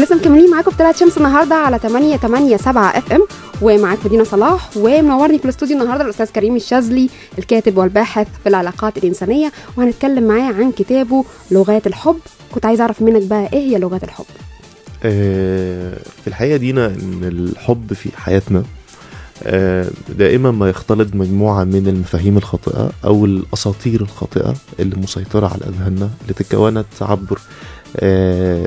ولسه مكملين معاكم في طلعة شمس النهارده على 8 8 7 FM ومعاكم دينا صلاح ومنورني في الاستوديو النهارده الأستاذ كريم الشاذلي الكاتب والباحث في العلاقات الإنسانية. وهنتكلم معاه عن كتابه لغات الحب. كنت عايز أعرف منك بقى إيه هي لغات الحب؟ آه، في الحقيقة دينا إن الحب في حياتنا آه، دائما ما يختلط مجموعة من المفاهيم الخاطئة أو الأساطير الخاطئة اللي مسيطرة على أذهاننا اللي تكونت عبر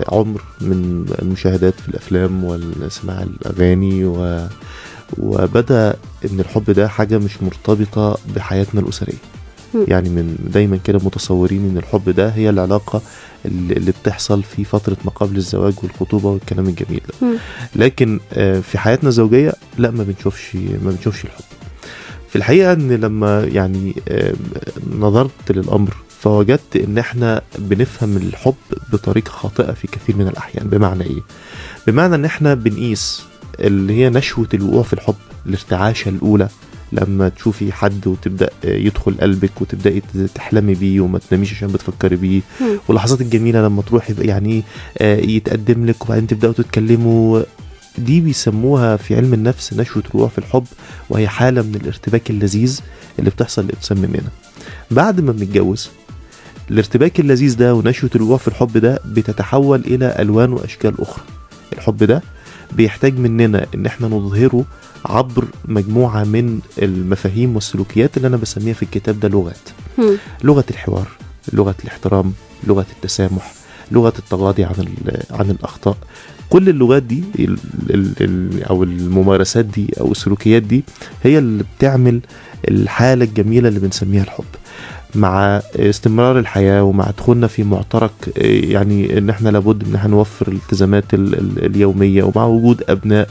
عمر من المشاهدات في الأفلام والسماع الأغاني و وبدأ إن الحب ده حاجة مش مرتبطة بحياتنا الأسرية. يعني من دايما كده متصورين إن الحب ده هي العلاقة اللي بتحصل في فترة ما قبل الزواج والخطوبة والكلام الجميل ده. لكن آه، في حياتنا الزوجية لا ما بنشوفش ما بنشوفش الحب في الحقيقة إن لما يعني آه، نظرت للأمر فوجدت إن إحنا بنفهم الحب بطريقة خاطئة في كثير من الأحيان. بمعنى إيه؟ بمعنى إن إحنا بنقيس اللي هي نشوة الوقوع في الحب الارتعاشه الأولى لما تشوفي حد وتبدأ يدخل قلبك وتبداي تحلمي بيه وما تناميش عشان بتفكري بيه. واللحظات الجميلة لما تروحي يعني آه، يتقدم لك وبعدين تبدأوا تتكلموا. دي بيسموها في علم النفس نشوة الوقوع في الحب وهي حالة من الارتباك اللذيذ اللي بتحصل للإنسان مننا. بعد ما بنتجوز الارتباك اللذيذ ده ونشوة الوقوع في الحب ده بتتحول إلى ألوان وأشكال أخرى. الحب ده بيحتاج مننا إن إحنا نظهره عبر مجموعة من المفاهيم والسلوكيات اللي أنا بسميها في الكتاب ده لغات. لغة الحوار لغة الاحترام لغة التسامح لغة التغاضي عن عن الأخطاء. كل اللغات دي ال ال ال أو الممارسات دي أو السلوكيات دي هي اللي بتعمل الحالة الجميلة اللي بنسميها الحب. مع استمرار الحياة ومع دخولنا في معترك يعني إن إحنا لابد إن إحنا نوفر الالتزامات ال- ال- اليومية ومع وجود أبناء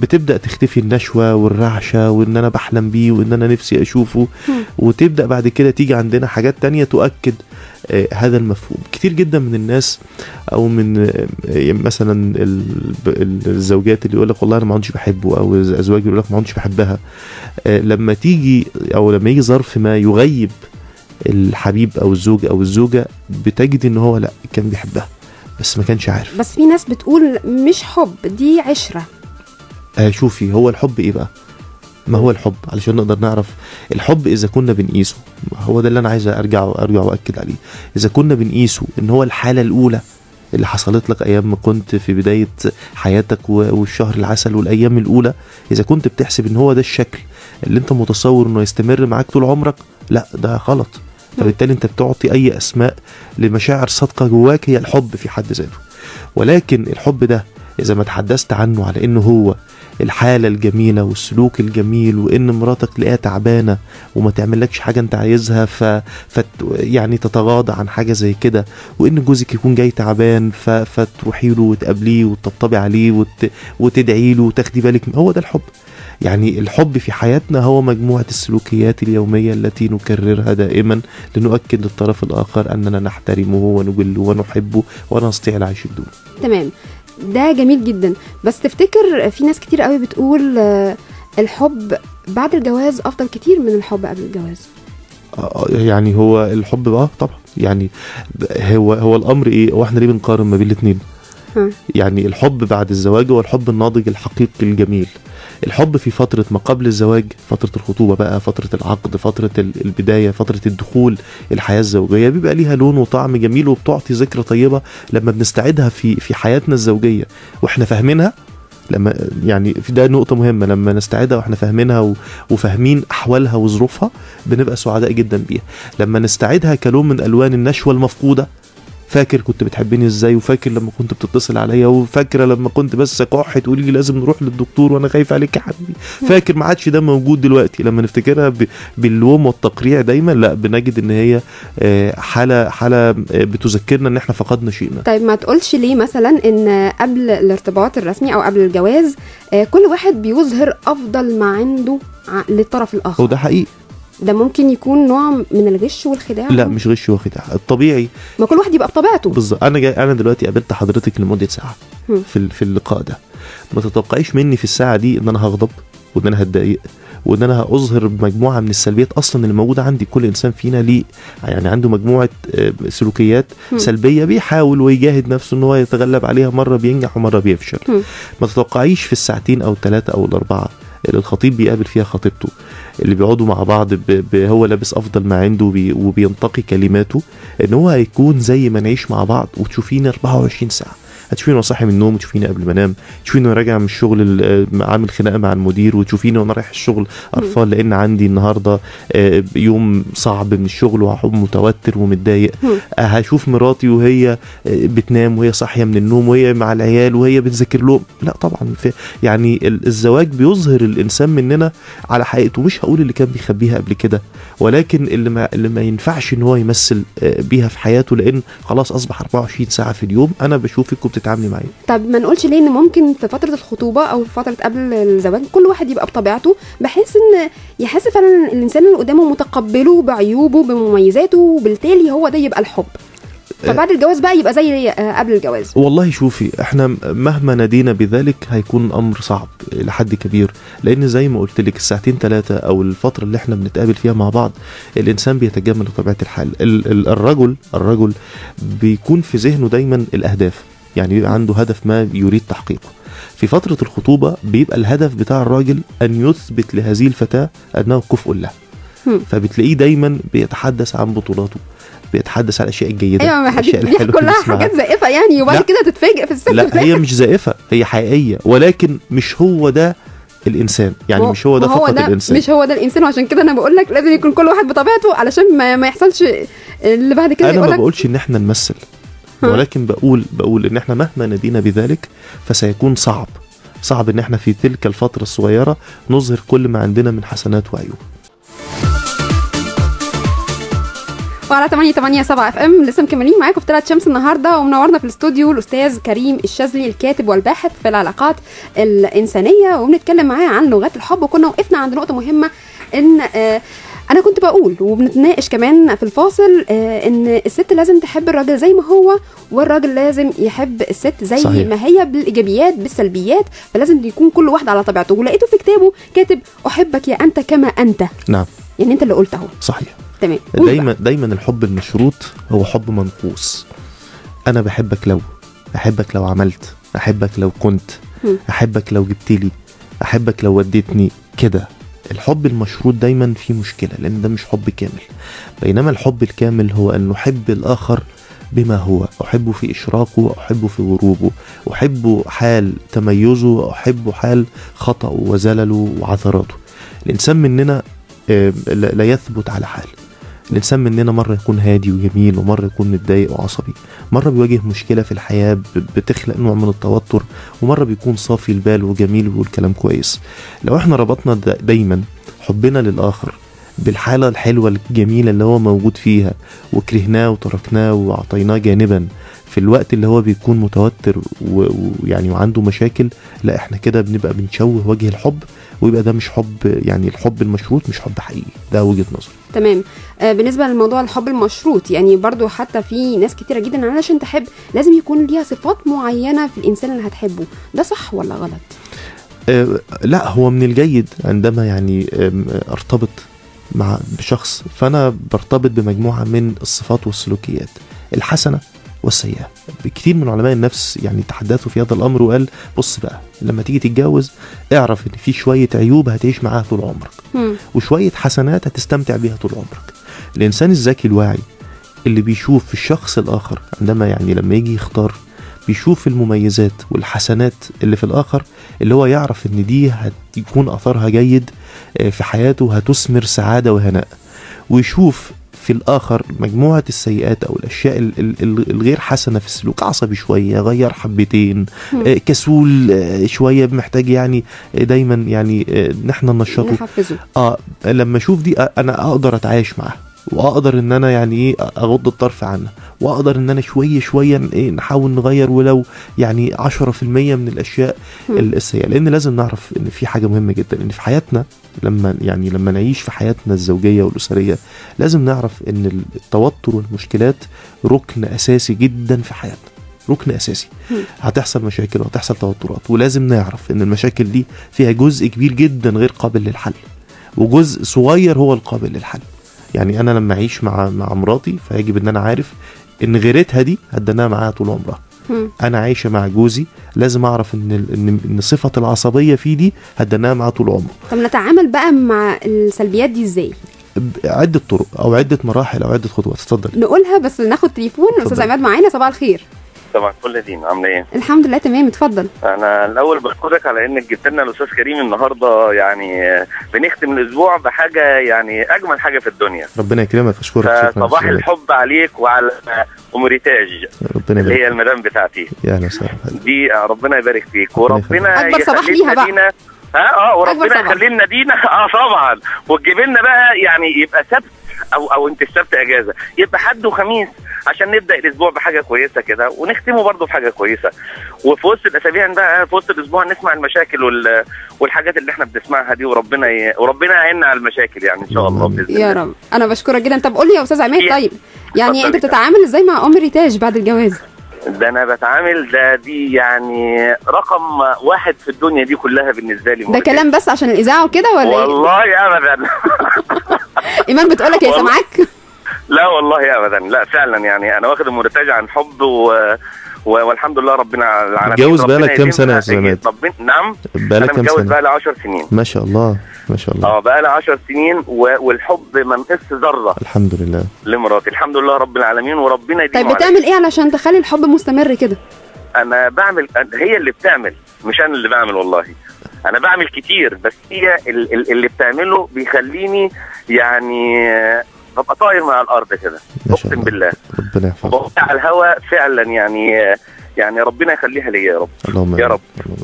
بتبدأ تختفي النشوة والرعشة وإن أنا بحلم بيه وإن أنا نفسي أشوفه. وتبدأ بعد كده تيجي عندنا حاجات تانية تؤكد آه، هذا المفهوم كتير جدا من الناس أو من آه، مثلا ال- ب- الزوجات اللي يقول لك والله أنا ما عدتش بحبه أو الازواج اللي يقول لك ما عدتش بحبها آه، لما تيجي أو لما يجي ظرف ما يغيب الحبيب أو الزوج أو الزوجة بتجد إن هو لأ كان بيحبها بس ما كانش عارف. بس في ناس بتقول مش حب دي عشرة. آه شوفي هو الحب إيه بقى؟ ما هو الحب؟ علشان نقدر نعرف الحب إذا كنا بنقيسه. هو ده اللي أنا عايز أرجع أرجع وأكد عليه. إذا كنا بنقيسه إن هو الحالة الأولى اللي حصلت لك أيام ما كنت في بداية حياتك والشهر العسل والأيام الأولى إذا كنت بتحسب إن هو ده الشكل اللي أنت متصور إنه يستمر معاك طول عمرك لأ ده غلط. فبالتالي انت بتعطي اي اسماء لمشاعر صادقة جواك هي الحب في حد ذاته. ولكن الحب ده إذا ما تحدثت عنه على إنه هو الحالة الجميلة والسلوك الجميل وإن مراتك تلاقيها تعبانة وما تعملكش حاجة أنت عايزها ف... فت... يعني تتغاضى عن حاجة زي كده وإن جوزك يكون جاي تعبان ف... فتروحي له وتقابليه وتطبطبي عليه وت... وتدعي له وتاخدي بالك هو ده الحب. يعني الحب في حياتنا هو مجموعة السلوكيات اليومية التي نكررها دائما لنؤكد للطرف الآخر أننا نحترمه ونجله ونحبه ونستطيع العيش بدونه تمام. ده جميل جدا. بس تفتكر في ناس كتير قوي بتقول آه، الحب بعد الجواز أفضل كتير من الحب قبل الجواز؟ آه، يعني هو الحب آه طبعا. يعني هو هو الأمر إيه؟ هو إحنا ليه بنقارن ما بين الاثنين. يعني الحب بعد الزواج هو الحب الناضج الحقيقي الجميل. الحب في فترة ما قبل الزواج فترة الخطوبة بقى فترة العقد فترة ال- البداية فترة الدخول الحياة الزوجية بيبقى ليها لون وطعم جميل وبتعطي ذكرى طيبة لما بنستعيدها في في حياتنا الزوجية. وإحنا فاهمينها؟ لما يعني في ده نقطة مهمة لما نستعيدها وإحنا فاهمينها وفاهمين أحوالها وظروفها بنبقى سعداء جدا بيها. لما نستعيدها كلون من ألوان النشوة المفقودة فاكر كنت بتحبني إزاي وفاكر لما كنت بتتصل عليا وفاكره لما كنت بس كح تقولي لي لازم نروح للدكتور وأنا خايف عليك يا حبيبي. فاكر ما عادش ده موجود دلوقتي. لما نفتكرها ب- باللوم والتقريع دايما لا بنجد إن هي آه، حالة حالة آه، بتذكرنا إن إحنا فقدنا شيء ما. طيب ما تقولش ليه مثلا إن قبل الارتباط الرسمي أو قبل الجواز آه، كل واحد بيظهر أفضل ما عنده للطرف الآخر؟ هو ده حقيقي. ده ممكن يكون نوع من الغش والخداع. لا مش غش وخداع الطبيعي. ما كل واحد يبقى بطبيعته. بالظبط. أنا جاي أنا دلوقتي قابلت حضرتك لمدة ساعة. في في اللقاء ده. ما تتوقعيش مني في الساعة دي إن أنا هغضب وإن أنا هتضايق وإن أنا أظهر مجموعة من السلبيات أصلا اللي موجودة عندي. كل إنسان فينا ليه يعني عنده مجموعة آه، سلوكيات مم. سلبية بيحاول ويجاهد نفسه إن هو يتغلب عليها مرة بينجح ومرة بيفشل. مم. ما تتوقعيش في الساعتين أو الثلاثه أو الأربعة اللي الخطيب بيقابل فيها خطيبته اللي بيقعدوا مع بعض ب... ب... هو لابس أفضل ما عنده وبي... وبينتقي كلماته إن هو هيكون زي ما نعيش مع بعض وتشوفيني 24 ساعة. هتشوفيني وأنا صاحي من النوم وتشوفيني قبل ما أنام تشوفيني وأنا راجع من الشغل ال- آه، عامل خناقة مع المدير وتشوفيني وأنا رايح الشغل قرفان لأن عندي النهارده آه، يوم صعب من الشغل وهكون متوتر ومتضايق. هشوف مراتي وهي آه، بتنام وهي صاحية من النوم وهي مع العيال وهي بتذاكر لهم. لا طبعا في يعني ال- الزواج بيظهر الإنسان مننا على حقيقته. مش هقول اللي كان بيخبيها قبل كده ولكن اللي ما اللي ما ينفعش إن هو يمثل بيها في حياته لأن خلاص أصبح 24 ساعة في اليوم. أنا بشوفك وبتتعاملي معايا طب ما نقولش ليه إن ممكن في فترة الخطوبة أو في فترة قبل الزواج كل واحد يبقى بطبيعته بحيث إن يحس فعلا الإنسان اللي قدامه متقبله بعيوبه بمميزاته وبالتالي هو ده يبقى الحب. فبعد الجواز بقى يبقى زي آه، قبل الجواز. والله شوفي إحنا مهما نادينا بذلك هيكون الامر صعب لحد كبير لأن زي ما قلت لك الساعتين ثلاثة أو الفترة اللي إحنا بنتقابل فيها مع بعض الإنسان بيتجمل بطبيعة الحال. ال- ال- الرجل الرجل بيكون في ذهنه دايما الأهداف. يعني بيبقى عنده هدف ما يريد تحقيقه في فترة الخطوبة بيبقى الهدف بتاع الراجل أن يثبت لهذه الفتاة أنه كفء لها. فبتلاقيه دايما بيتحدث عن بطولاته بيتحدث عن الأشياء الجيدة أيوه ما اللي كلها. حاجات زائفة يعني وبعد. كده تتفاجئ في السن لا هي مش زائفة هي حقيقية ولكن مش هو ده الإنسان يعني مش هو ده فقط ده الإنسان مش هو ده الإنسان وعشان كده أنا بقول لك لازم يكون كل واحد بطبيعته علشان ما, ما يحصلش اللي بعد كده يقول ما بقولش إن إحنا نمثل. ولكن بقول بقول إن إحنا مهما نادينا بذلك فسيكون صعب. صعب إن إحنا في تلك الفترة الصغيرة نظهر كل ما عندنا من حسنات وعيوب. وعلى 8 8 7 FM لسه مكملين معاكم في طلعة شمس النهارده ومنورنا في الاستوديو الأستاذ كريم الشاذلي الكاتب والباحث في العلاقات الإنسانية وبنتكلم معاه عن لغات الحب وكنا وقفنا عند نقطة مهمة إن آه أنا كنت بقول وبنتناقش كمان في الفاصل آه إن الست لازم تحب الراجل زي ما هو والراجل لازم يحب الست زي صحيح. ما هي بالإيجابيات بالسلبيات فلازم يكون كل واحد على طبيعته. ولقيته في كتابه كاتب أحبك يا أنت كما أنت. نعم. يعني أنت اللي قلت أهو. صحيح. تمام. دايما دايما الحب المشروط هو حب منقوص. أنا بحبك لو أحبك لو عملت أحبك لو كنت. أحبك لو جبت لي أحبك لو وديتني كده. الحب المشروط دايما فيه مشكلة لأن ده مش حب كامل. بينما الحب الكامل هو أن نحب الآخر بما هو. احبه في إشراقه احبه في غروبه. احبه حال تميزه احبه حال خطأه وزلله وعثراته. الإنسان مننا آه، لا يثبت على حال الانسان مننا مرة يكون هادي وجميل ومرة يكون متضايق وعصبي. مرة بيواجه مشكلة في الحياة بتخلق نوع من التوتر ومرة بيكون صافي البال وجميل ويقول كلام كويس. لو إحنا ربطنا دا- دايما حبنا للآخر بالحالة الحلوة الجميلة اللي هو موجود فيها وكرهناه وتركناه وأعطيناه جانبا في الوقت اللي هو بيكون متوتر ويعني وعنده مشاكل لا إحنا كده بنبقى بنشوه وجه الحب ويبقى ده مش حب يعني الحب المشروط مش حب حقيقي. ده وجهة نظري. تمام. آه بالنسبة لموضوع الحب المشروط يعني برضو حتى في ناس كتيرة جدا علشان تحب لازم يكون ليها صفات معينة في الإنسان اللي هتحبه. ده صح ولا غلط؟ آه، لا هو من الجيد عندما يعني أرتبط مع بشخص فأنا برتبط بمجموعة من الصفات والسلوكيات. الحسنة والسيئه كتير من علماء النفس يعني تحدثوا في هذا الأمر وقال بص بقى لما تيجي تتجوز اعرف إن في شوية عيوب هتعيش معاها طول عمرك. وشوية حسنات هتستمتع بيها طول عمرك. الإنسان الذكي الواعي اللي بيشوف في الشخص الآخر عندما يعني لما يجي يختار بيشوف المميزات والحسنات اللي في الآخر اللي هو يعرف إن دي هتكون أثرها جيد آه، في حياته هتثمر سعادة وهناء. ويشوف في الآخر مجموعة السيئات أو الأشياء ال- ال- ال- الغير حسنة في السلوك عصبي شوية غير حبتين. آه، كسول آه، شوية محتاج يعني آه، دايما يعني آه، نحن ننشطه آه لما أشوف دي أنا أقدر أتعايش معاها وأقدر إن أنا يعني إيه أغض الطرف عنها وأقدر إن أنا شوية شوية إيه نحاول نغير ولو يعني 10% من الأشياء. السيئة لأن لازم نعرف إن في حاجة مهمة جدا إن في حياتنا لما يعني لما نعيش في حياتنا الزوجية والأسرية لازم نعرف إن التوتر والمشكلات ركن أساسي جدا في حياتنا ركن أساسي. هتحصل مشاكل وهتحصل توترات ولازم نعرف إن المشاكل دي فيها جزء كبير جدا غير قابل للحل وجزء صغير هو القابل للحل. يعني أنا لما أعيش مع مع مراتي فيجب إن أنا عارف إن غيرتها دي هدناها معاها طول عمرها. مم. أنا عايشة مع جوزي لازم أعرف إن إن إن صفة العصبية فيه دي هدناها معاه طول عمره. طب نتعامل بقى مع السلبيات دي إزاي؟ عدة طرق أو عدة مراحل أو عدة خطوات. اتفضل. نقولها بس ناخد تليفون اتفضل. عماد معانا صباح الخير. طبعا كل دين عاملة إيه؟ الحمد لله تمام. اتفضل. أنا الأول بشكرك على إنك جبت لنا الأستاذ كريم النهارده يعني بنختم الأسبوع بحاجة يعني أجمل حاجة في الدنيا. ربنا يكرمك أشكرك. جزيلا. الحب عليك وعلى ام ريتاج ربنا اللي هي يبارك. المدام بتاعتي. يا أهلا وسهلا. دي ربنا يبارك فيك. ربنا وربنا أكبر صباح ليها بقى. لنا ها؟ آه وربنا صباح. يخلي لنا دينا آه طبعا. وتجيب لنا بقى يعني يبقى سبت أو أو أنت السبت إجازة يبقى حد وخميس عشان نبدأ الأسبوع بحاجة كويسة كده ونختمه برضه بحاجة كويسة وفي وسط الأسابيع بقى في وسط الأسبوع نسمع المشاكل وال والحاجات اللي إحنا بنسمعها دي وربنا ي... وربنا يعيننا على المشاكل يعني إن شاء الله. بإذن يا الله رب أنا بشكرك جدا طب قول لي يا أستاذ عماد طيب يعني أنت. بتتعامل إزاي مع ام ريتاج بعد الجواز ده أنا بتعامل ده دي يعني رقم واحد في الدنيا دي كلها بالنسبة لي ده. كلام بس عشان الإذاعة وكده ولا إيه والله ابدا إيمان بتقولك هي والله. سامعاك لا والله ابدا. لا فعلا يعني أنا واخد المرتاج عن حب و... و... والحمد لله ربنا على العالمين متجوز بقالك كام سنة يا؟ ربنا نعم. بقالك كام سنة؟ بقى لي 10 سنين. ما شاء الله ما شاء الله. آه بقى لي 10 سنين و... والحب ما نقص ذرة. الحمد لله. لمراتي. الحمد لله رب العالمين وربنا طيب يديمه عليا. بتعمل إيه علشان تخلي الحب مستمر كده؟ أنا بعمل هي اللي بتعمل مش أنا اللي بعمل والله. أنا بعمل كتير بس هي ال- ال- اللي بتعمله بيخليني يعني ببقى طاير مع الأرض كده أقسم الله بالله ربنا يحفظك على الهوا فعلا يعني يعني ربنا يخليها ليا يا رب يا اللهم آمين. رب.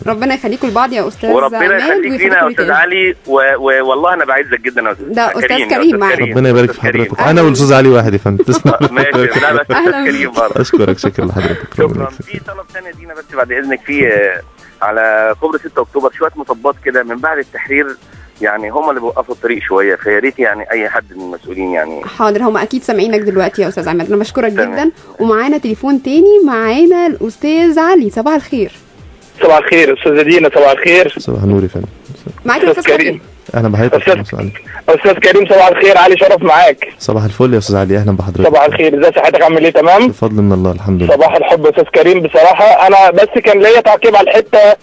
ربنا يخليكم لبعض يا أستاذ وربنا يخليك لينا يا أستاذ. علي و... و... والله أنا بعزك جدا يا أستاذ ده أستاذ يا كريم معانا. ربنا يبارك في كريم. حضرتك أنا والأستاذ علي واحد يا فندم تسلم ماشي لا بس أستاذ كريم برضه أشكرك شكرا لحضرتك ربنا شكرا. في طلب ثاني دينا بس بعد إذنك في على كوبري 6 أكتوبر شوية مطبات كده من بعد التحرير يعني هم اللي بيوقفوا الطريق شوية فيا ريت يعني أي حد من المسؤولين يعني. حاضر هم أكيد سامعينك دلوقتي يا أستاذ عماد. أنا بشكرك. جدا. ومعانا تليفون تاني معانا الأستاذ علي. صباح الخير. صباح الخير أستاذة دينا صباح الخير. صباح النور يا فندم. معاك أستاذ كريم. أهلا بحضرتك يا. أستاذ كريم صباح الخير. علي شرف معاك. صباح الفل يا أستاذ علي. أهلا بحضرتك. صباح الخير. ازي صحتك؟ عامل إيه؟ تمام؟ بفضل من الله الحمد لله. صباح الحب يا أستاذ كريم. بصراحة أنا بس كان ليا تعقيب على الحتة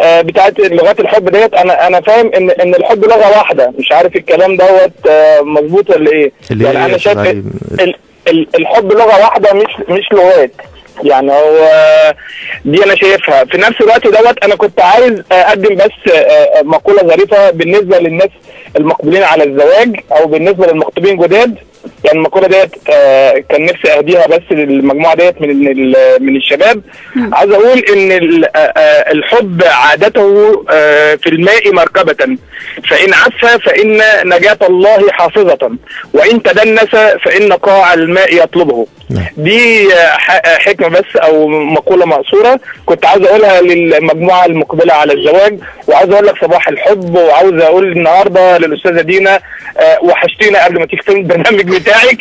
آه، بتاعت لغات الحب ديت. أنا أنا فاهم ان إن الحب لغة واحدة. مش عارف الكلام دوت آه، مظبوط ولا إيه؟ يعني إيه أنا أستاذ شايف الحب لغة واحدة مش مش لغات. يعني هو دي أنا شايفها. في نفس الوقت دوت أنا كنت عايز أقدم بس آه، مقولة ظريفة بالنسبة للناس المقبلين على الزواج أو بالنسبة للمخطوبين جداد. يعني المقولة ديت آه، كان نفسي أهديها بس للمجموعة ديت من من الشباب. عايز أقول إن آه، آه، الحب عادته آه، في الماء مركبة. فإن عف فإن نجاة الله حافظة. وإن تدنس فإن قاع الماء يطلبه. نعم. دي حكمة بس أو مقولة مقصورة كنت عاوز أقولها للمجموعة المقبلة على الزواج. وعاوز أقول لك صباح الحب وعاوز أقول النهارده للأستاذة دينا آه، وحشتينا قبل ما تختم البرنامج بتاعك؟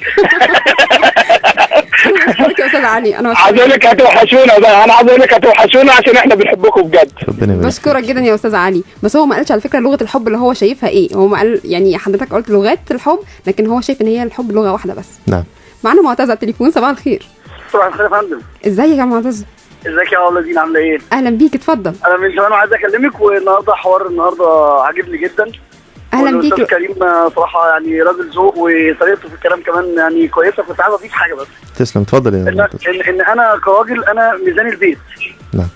بشكرك يا أستاذ علي أنا أقول لك هتوحشونا بقى أنا عاوز أقول لك هتوحشونا عشان إحنا بنحبكم بجد. بشكرك جدا يا أستاذ علي. بس هو ما قالش على فكرة لغة الحب اللي هو شايفها إيه. هو ما قال يعني حضرتك قلت لغات الحب لكن هو شايف إن هي الحب لغة واحدة بس. نعم. معانا معتز على التليفون صباح الخير. صباح الخير يا فندم. إزيك يا معتز؟ إزيك يا أولاد دين عاملة إيه؟ أهلا بيك اتفضل. أنا من زمان عايز أكلمك والنهاردة حوار النهارده عاجبني جدا. أهلا بيك. كريم آه، صراحة يعني راجل ذوق وطريقته في الكلام كمان يعني كويسة كنت عايز أضيف حاجة بس. تسلم اتفضل يا إن. إن, إن أنا كراجل أنا ميزان البيت. نعم.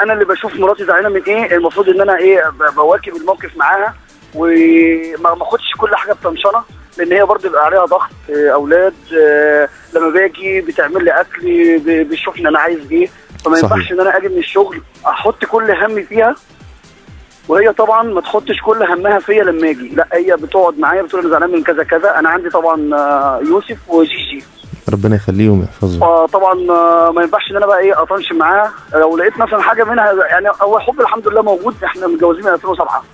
أنا اللي بشوف مراتي زعلانة من إيه؟ المفروض إن أنا إيه بواكب الموقف معاها وما ما أخدش كل حاجة بطنشنة لأن هي برضه بيبقى عليها ضغط آه، أولاد آه، لما باجي بتعمل لي أكل بتشوفني أنا عايز إيه فما. ينفعش إن أنا أجي من الشغل أحط كل همي فيها وهي طبعا ما تحطش كل همها فيا لما أجي. لا هي بتقعد معايا بتقول أنا زعلان من كذا كذا. أنا عندي طبعا آه، يوسف وجيجي ربنا يخليهم ويحفظهم فطبعا آه، ما ينفعش إن أنا بقى إيه أطنش معاها لو لقيت مثلا حاجة منها يعني هو حب الحمد لله موجود. إحنا متجوزين من 2007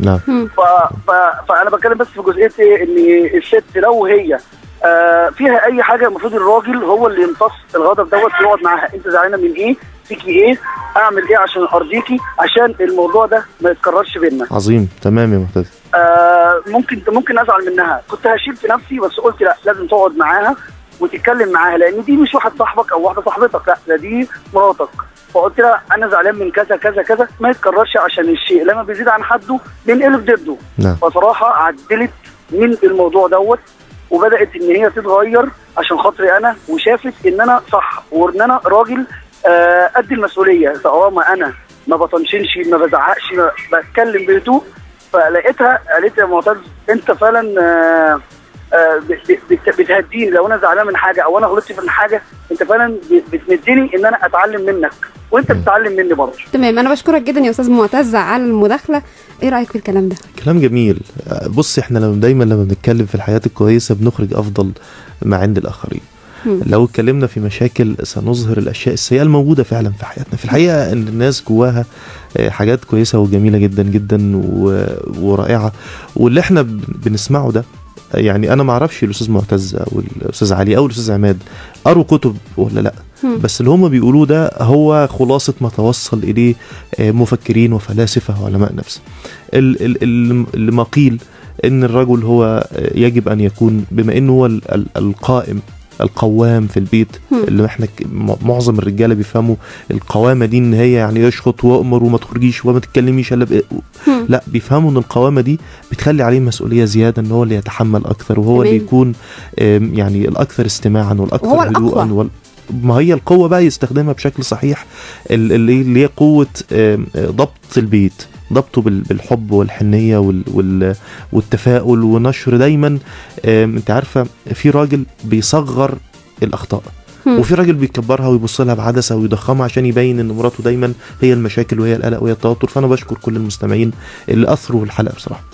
نعم. ف... ف... فانا بتكلم بس في جزئية إيه؟ إن الست لو هي آه فيها أي حاجة المفروض الراجل هو اللي يمتص الغضب دوت يقعد معاها. أنت زعلانة من إيه؟ فيكي إيه اعمل إيه عشان ارضيكي عشان الموضوع ده ما يتكررش بينا. عظيم. تمام يا معتز آه ممكن ممكن ازعل منها. كنت هشيل في نفسي بس قلت لا لازم تقعد معاها وتتكلم معاها لأن دي مش واحد صاحبك أو واحدة صاحبتك لا ده دي مراتك. فقلت لها أنا زعلان من كذا كذا كذا ما يتكررش عشان الشيء. لما بيزيد عن حده بينقلب ضده. نعم. فصراحة عدلت من الموضوع دوت وبدأت إن هي تتغير عشان خاطري أنا وشافت إن أنا صح وإن أنا راجل آه قد المسؤولية. طالما أنا ما بطنشنش ما بزعقش ما بتكلم بهدوء فلقيتها قالت لي يا معتز أنت فعلا آه آه ب- ب- بت- بتهديني. لو أنا زعلان من حاجة أو أنا غلطت في حاجة أنت فعلا بتمدني إن أنا أتعلم منك. وأنت بتتعلم مني برضه. تمام. أنا بشكرك جدا يا أستاذ معتز على المداخلة. إيه رأيك في الكلام ده؟ كلام جميل. بص إحنا لما دايما لما بنتكلم في الحياة الكويسة بنخرج أفضل ما عند الآخرين. مم. لو اتكلمنا في مشاكل سنظهر الأشياء السيئة الموجودة فعلا في حياتنا. في الحقيقة أن الناس جواها آه، حاجات كويسة وجميلة جدا جدا و- ورائعة. واللي إحنا بن- بنسمعه ده يعني أنا ما أعرفش الأستاذ معتز أو الأستاذ علي أو الأستاذ عماد قروا كتب ولا لأ. بس اللي هم بيقولوه ده هو خلاصة ما توصل إليه آه، مفكرين وفلاسفة وعلماء نفس. ال- ال- ال- اللي ما قيل إن الرجل هو آه، يجب أن يكون بما إنه هو ال- ال- القائم القوام في البيت. اللي إحنا معظم الرجالة بيفهموا القوامة دي إن هي يعني يشخط وأمر وما تخرجيش وما تتكلميش إلا. لا بيفهموا إن القوامة دي بتخلي عليه مسؤولية زيادة إن هو اللي يتحمل أكثر وهو. اللي يكون يعني الأكثر استماعا والأكثر هدوءا. وال... ما هي القوة بقى يستخدمها بشكل صحيح ال- اللي هي آه، ضبط البيت ضبطه بال- بالحب والحنية وال... وال... والتفاؤل ونشر دايما. انت عارفة في راجل بيصغر الأخطاء. وفي راجل بيكبرها ويبص لها بعدسة ويضخمها عشان يبين إن مراته دايما هي المشاكل وهي القلق وهي التوتر. فأنا بشكر كل المستمعين اللي أثروا الحلقة بصراحة.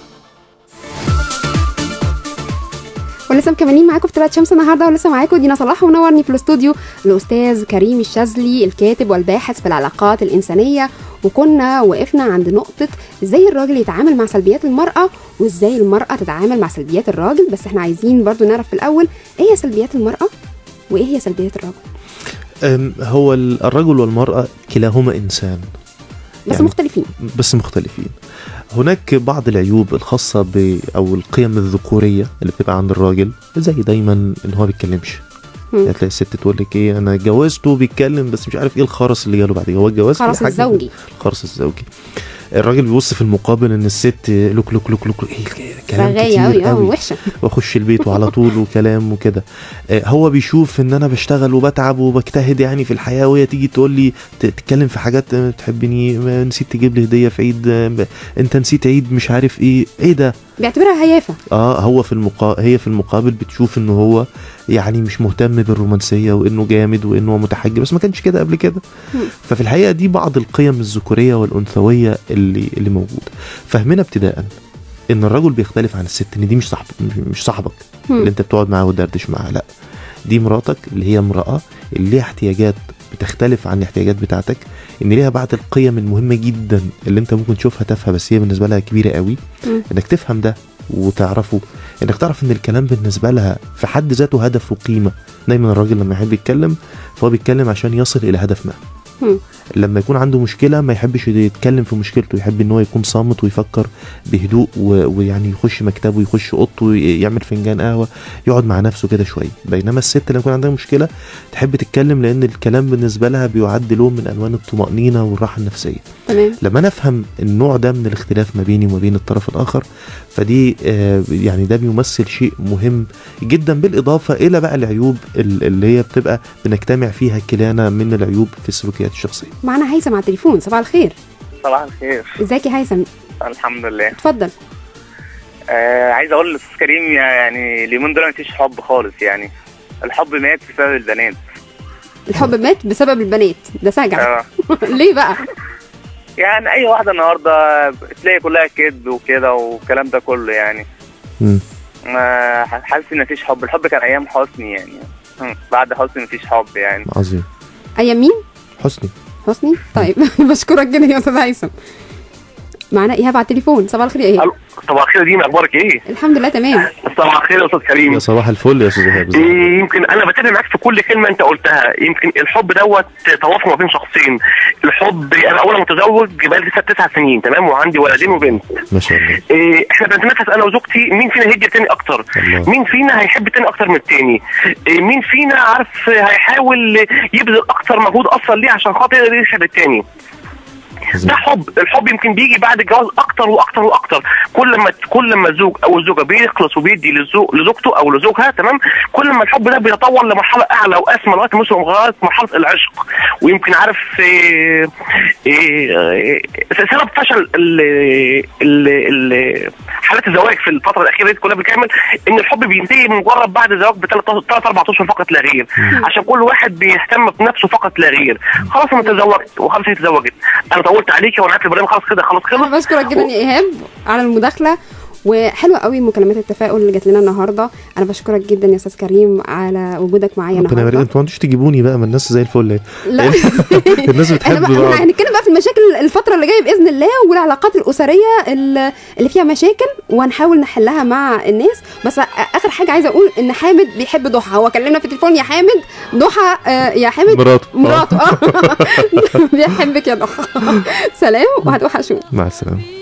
ولسه مكملين معاكم في طلعت شمس النهارده ولسه معاكم دينا صلاح ومنورني في الاستوديو الأستاذ كريم الشاذلي الكاتب والباحث في العلاقات الإنسانية. وكنا وقفنا عند نقطة إزاي الراجل يتعامل مع سلبيات المرأة وإزاي المرأة تتعامل مع سلبيات الراجل. بس إحنا عايزين برضو نعرف في الأول إيه هي سلبيات المرأة؟ وإيه هي سلبيات الراجل؟ هو ال- الرجل والمرأة كلاهما إنسان. بس يعني- مختلفين. بس مختلفين. هناك بعض العيوب الخاصة ب أو القيم الذكورية اللي بتبقى عند الراجل زي دايما إن هو بيتكلمش. يعني تلاقي الست تقول لك إيه أنا اتجوزته بيتكلم بس مش عارف إيه الخرس اللي جاله بعد هو خلاص حاجة- الزوجي. الخرس الزوجي. الراجل بيبص في المقابل إن الست لوك لوك لوك لوك إيه الكلام رغايه كتير قوي وحشة. وأخش البيت وعلى طول وكلام وكده. آه، هو بيشوف إن أنا بشتغل وبتعب وبجتهد يعني في الحياة وهي تيجي تقول لي تتكلم في حاجات تحبني ما نسيت تجيب لي هدية في عيد آه، أنت نسيت عيد مش عارف إيه. إيه ده؟ بيعتبرها هيافة. آه هو في المقا... هي في المقابل بتشوف إنه هو يعني مش مهتم بالرومانسية وإنه جامد وإنه متحجر بس ما كانش كده قبل كده. ففي الحقيقة دي بعض القيم الذكورية والأنثوية اللي اللي موجوده فهمنا ابتداء إن الرجل بيختلف عن الست إن دي مش صاحب مش صاحبك. اللي أنت بتقعد معاه وتدردش معاه لأ دي مراتك اللي هي امرأة اللي ليها احتياجات بتختلف عن الاحتياجات بتاعتك إن ليها بعض القيم المهمة جدا اللي أنت ممكن تشوفها تافهة بس هي بالنسبة لها كبيرة قوي. إنك تفهم ده وتعرفه إنك تعرف إن الكلام بالنسبة لها في حد ذاته هدف وقيمه دايما الراجل لما يحب يتكلم فهو بيتكلم عشان يصل إلى هدف ما. لما يكون عنده مشكلة ما يحبش يتكلم في مشكلته يحب إن هو يكون صامت ويفكر بهدوء. ويعني يخش مكتبه يخش أوضته يعمل فنجان قهوة يقعد مع نفسه كده شوية. بينما الست لما يكون عندها مشكلة تحب تتكلم لأن الكلام بالنسبة لها بيعد لون من ألوان الطمأنينة والراحة النفسية. تمام. لما نفهم النوع ده من الاختلاف ما بيني وما بين الطرف الآخر فدي آه، يعني ده بيمثل شيء مهم جدا بالإضافة إلى بقى العيوب ال- اللي هي بتبقى بنجتمع فيها كلانا من العيوب في السلوكيات. الشخصية. معانا هيثم على التليفون صباح الخير. صباح الخير. ازيك يا هيثم؟ الحمد لله. اتفضل. آه عايز أقول للاستاذ كريم يعني اليومين دول مفيش حب خالص يعني الحب مات بسبب البنات. الحب مات بسبب البنات ده سجع. آه. ليه بقى؟ يعني أي واحدة النهارده تلاقي كلها كذب وكده والكلام ده كله يعني. مم. ما حاسس إن مفيش حب. الحب كان أيام حسني يعني. بعد حسني مفيش حب يعني. عظيم. أيام مين؟ حسني. حسني؟ طيب بشكرك جدا يا أستاذ هيثم معانا إيهاب على التليفون. صباح الخير يا إيهاب. صباح الخير يا دينا أخبارك إيه؟ الحمد لله تمام. صباح الخير يا أستاذ كريم. يا صباح الفل يا أستاذ إيهاب؟ إيه يمكن أنا بتفق معاك في كل كلمة أنت قلتها. يمكن الحب دوت توافق ما بين شخصين. الحب أنا اولا متزوج بقالي لسه تسع سنين تمام؟ وعندي ولدين وبنت. ما شاء الله. إيه إحنا بنتنافس أنا وزوجتي مين فينا هيدي التاني أكتر؟ الله. مين فينا هيحب التاني أكتر من التاني؟ إيه مين فينا عارف هيحاول يبذل أكتر مجهود أصلا ليه عشان خاطر يسعد التاني؟ ده حب. الحب يمكن بيجي بعد الجواز أكتر وأكتر وأكتر. كل ما كل ما الزوج أو الزوجة بيخلص وبيدي لزوجته أو لزوجها تمام؟ كل ما الحب ده بيتطور لمرحلة أعلى وأسمى لغاية ما يوصل لغاية مرحلة العشق. ويمكن عارف إيه إيه سبب فشل ال ال ال حالات الزواج في الفترة الأخيرة دي كلها بالكامل إن الحب بينتهي مجرد بعد الزواج بثلاث ثلاث أربع أشهر فقط لا غير. عشان كل واحد بيهتم بنفسه فقط لا غير. خلاص أنا تزوجت وخلاص هي اتزوجت. أنا طولت عليكي وأنا عارف البرنامج. خلاص كده خلاص خلص بشكرك جدا يا إيهاب على المداخلة. وحلوة قوي مكالمات التفاؤل اللي جات لنا النهارده. أنا بشكرك جدا يا أستاذ كريم على وجودك معايا ربنا النهارده. أنتوا ما تجيبوني بقى ما الناس زي الفل. لا. الناس بتحب إحنا بقى هنتكلم بقى في المشاكل الفترة اللي جاية بإذن الله والعلاقات الأسرية ال- اللي فيها مشاكل وهنحاول نحلها مع الناس. بس آخر حاجة عايزة أقول إن حامد بيحب ضحى. هو كلمنا في التليفون يا حامد. ضحى آه، يا حامد. مراته. مراته. آه. بيحبك يا ضحى. سلام وهتوحشونا. مع السلامة.